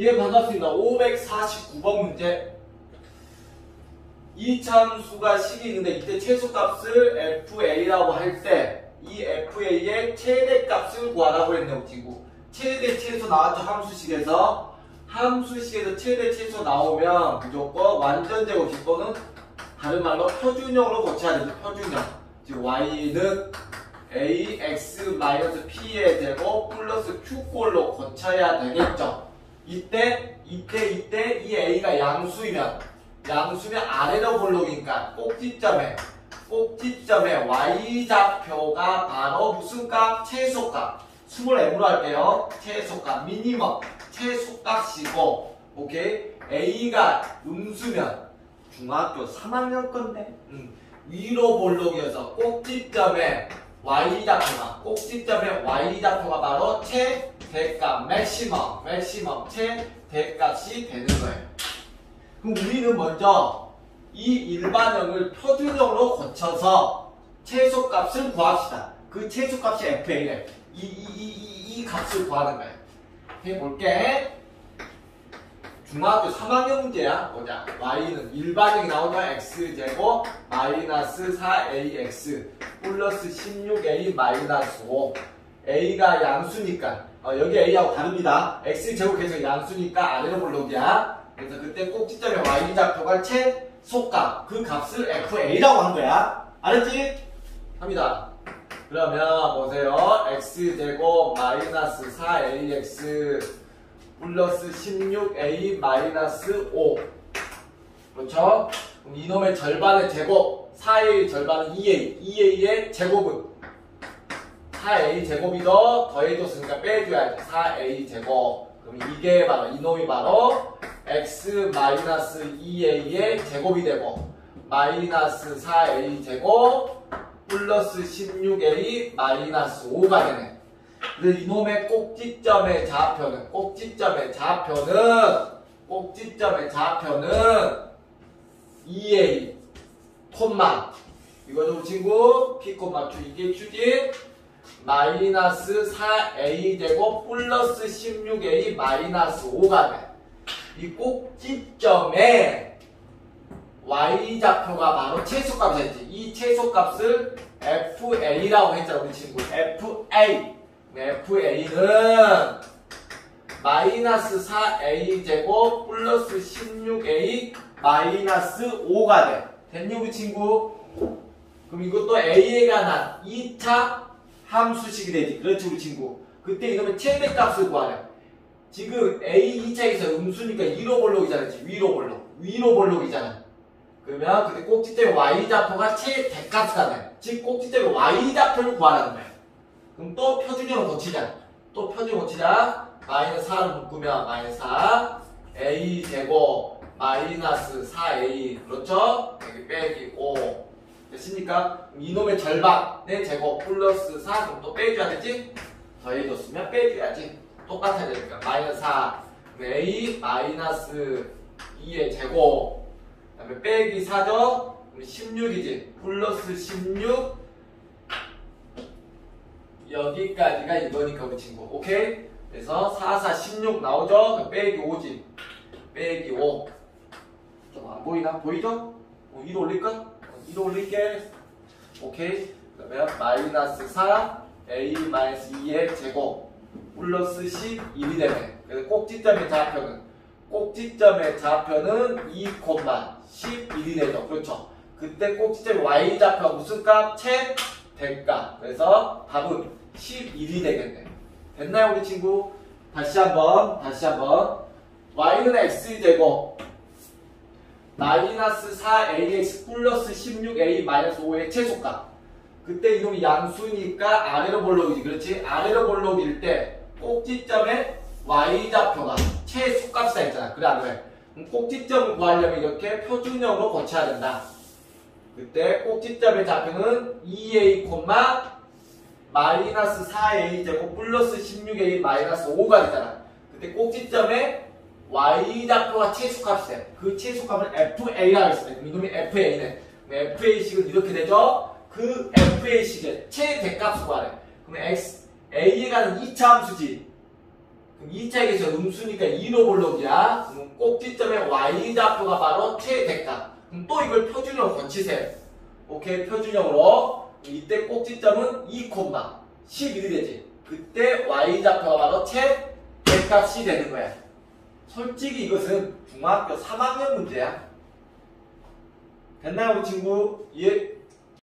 예, 반갑습니다. 549번 문제. 이 참수가 식이 있는데 이때 최소값을 FA라고 할 때 이 FA의 최대값을 구하라고 했네요, 친구. 최대 최소 나왔죠, 함수식에서. 함수식에서 최대 최소 나오면 무조건 완전 제곱 기법은 다른 말로 표준형으로 고쳐야 되죠, 표준형. 즉 y는 ax-p의 제곱 플러스 q꼴로 고쳐야 되겠죠. 이때 이때 이때 이 a가 양수이면 양수면 아래로 볼록이니까 꼭지점에 꼭지점에 y좌표가 바로 무슨 값? 최소값. 20m으로 할게요. 최소값, 미니멈, 최소값이고 오케이? a가 음수면 중학교 3학년 건데 음, 위로 볼록이어서 꼭지점에 y좌표가 꼭지점에 y좌표가 바로 최 대값 맥시멈 맥시멈 최대값이 되는 거예요. 그럼 우리는 먼저 이 일반형을 표준형으로 고쳐서 최소값을 구합시다. 그 최소값이 FA래. 이, 이, 이, 이, 이 값을 구하는 거예요. 해볼게. 중학교 3학년 문제야. 보자. y는 일반형이 나오면 x제곱 마이너스 4ax 플러스 16a 마이너스 5 a가 양수니까 어, 여기 a하고 다릅니다. x제곱 계속 양수니까 아래로 볼록이야. 그래서 그때 꼭지점에 y좌표가 최소값 그 값을 fa라고 한 거야. 알았지? 합니다. 그러면 보세요. x제곱 마이너스 4ax 플러스 16a 마이너스 5 그렇죠? 그럼 이놈의 절반의 제곱 4a의 절반은 2a 2a의 제곱은 4a 제곱이 더 더해줬으니까 빼줘야지 4a 제곱. 그럼 이게 바로 이놈이 바로 x 마이너스 2a의 제곱이 되고 마이너스 4a 제곱 플러스 16a 마이너스 5가 되네. 그래서 이놈의 꼭지점의 좌표는 꼭지점의 좌표는 꼭지점의 좌표는 2a 콤마. 이거죠 친구 p 콤마 q 이게 q지 마이너스 4a 제곱 플러스 16a 마이너스 5가 돼. 이 꼭지점에 y좌표가 바로 최소값이었지. 이 최소값을 fa라고 했잖아 우리 친구. fa. fa는 마이너스 4a 제곱 플러스 16a 마이너스 5가 돼. 됐니 우리 친구? 그럼 이것도 a에 관한 2차 함수식이 되지. 그렇지 우리 친구. 그때 이러면 최대값을 구하래. 지금 a 2차에서 음수니까 위로 볼록이잖아. 위로 볼록. 위로 볼록이잖아. 그러면 그때 꼭지점에 y좌표가 최대값을 하네. 즉 꼭지점에 y좌표를 구하라는 거야. 그럼 또 표준형을 고치자. 또 표준형 고치자. 마이너스 4를 묶으면 마이너스 4 a 제곱 마이너스 4a 그렇죠? 여기 빼기 5 됐습니까? 이놈의 절반의 제곱 플러스 4 그럼 또 빼줘야 되지? 더해줬으면 빼줘야지 똑같아야 되니까 마이너스 4 a 마이너스 2의 제곱 그 다음에 빼기 4죠? 16이지 플러스 16 여기까지가 이거니까 우리 친구 오케이? 그래서 4, 4, 16 나오죠? 빼기 5지 빼기 5 좀 안 보이나? 보이죠? 어, 위로 올릴까? 위로 올릴게. 오케이. 그러면 마이너스 4 a 마이너스 2의 제곱 플러스 11이 되네. 그래서 꼭지점의 좌표는 꼭지점의 좌표는 2,11이 되죠. 그렇죠. 그때 꼭지점 y 좌표 무슨 값? 최 대값. 그래서 답은 11이 되겠네. 됐나요, 우리 친구? 다시 한번, 다시 한번. y는 x제곱 마이너스 4ax 플러스 16a 마이너스 5의 최소값. 그때 이놈이 양수니까 아래로 볼록이지. 그렇지? 아래로 볼록일 때 꼭지점에 y좌표가 최소값이다 했잖아. 그래 안 그래? 그럼 꼭지점을 구하려면 이렇게 표준형으로 고쳐야 된다. 그때 꼭지점의 좌표는 2a, 마이너스 4a 제곱 플러스 16a 마이너스 5가 되잖아. 그때 꼭지점에 y좌표가 최소값이 돼. 그 최소값을 fa라고 했어요. 이놈이 fa네. fa식은 이렇게 되죠. 그 fa식의 최대값을 구하래. 그럼 x a에 가는 2차 함수지. 그럼 2차 계에서 음수니까 2로 볼록이야. 그럼 꼭지점의 y좌표가 바로 최대값. 그럼 또 이걸 표준형으로 고치세요. 오케이, 표준형으로. 이때 꼭지점은 2,11이 되지. 그때 y좌표가 바로 최대값이 되는 거야. 솔직히 이것은 중학교 3학년 문제야. 됐나요, 친구? 예.